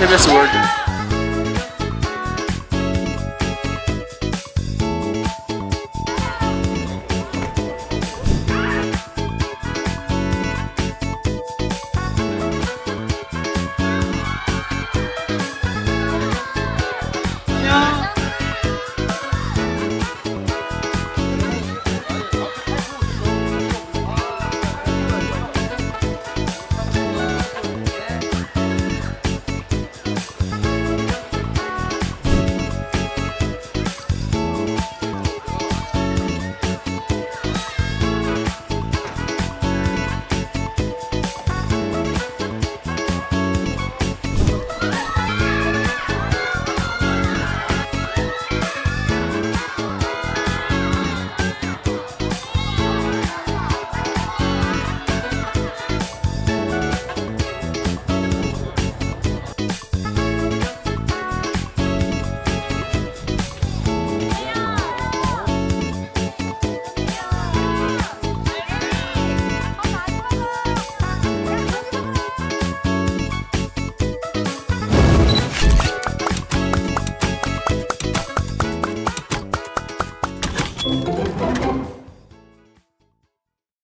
Okay, that's working.